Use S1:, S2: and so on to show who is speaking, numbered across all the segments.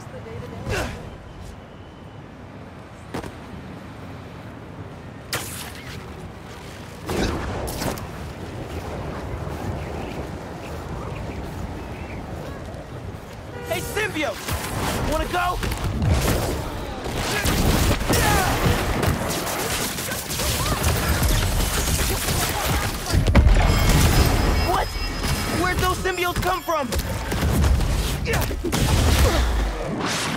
S1: just the day-to-day.
S2: Hey, Symbiote! Wanna go? What? Where'd those symbiotes come from? Is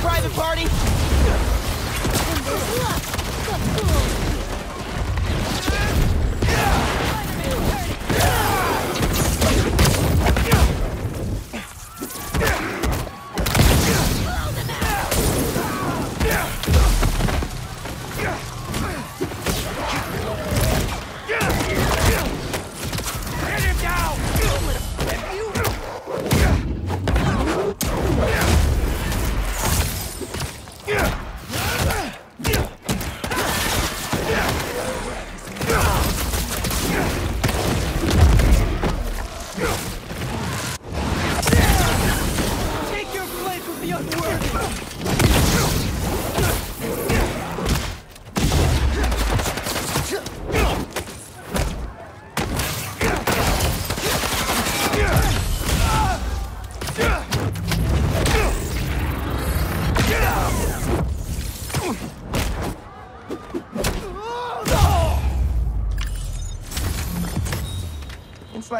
S2: private party?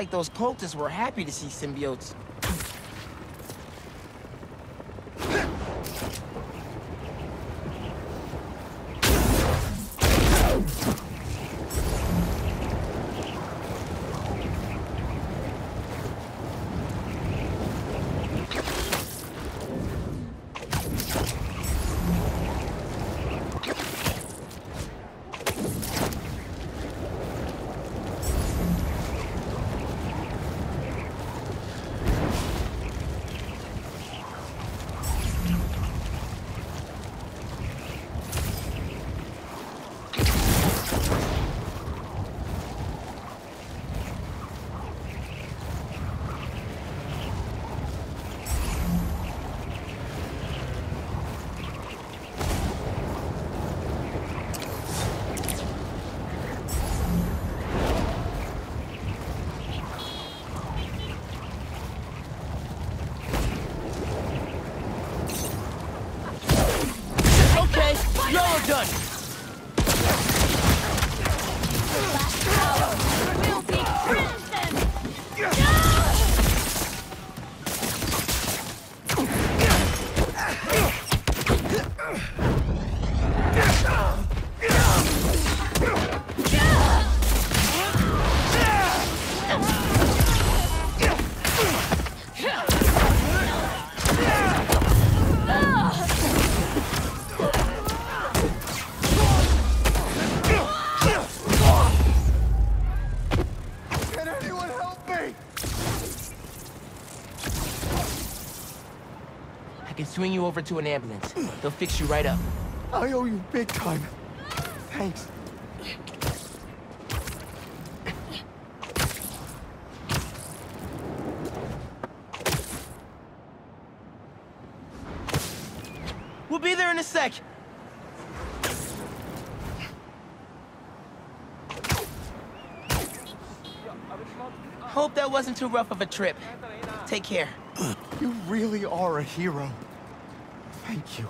S2: Like those cultists were happy to see symbiotes. Swing you over to an ambulance. They'll fix you right up.
S1: I owe you big time. Thanks.
S2: We'll be there in a sec. Hope that wasn't too rough of a trip. Take care.
S1: You really are a hero. Thank you.